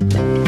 Bye.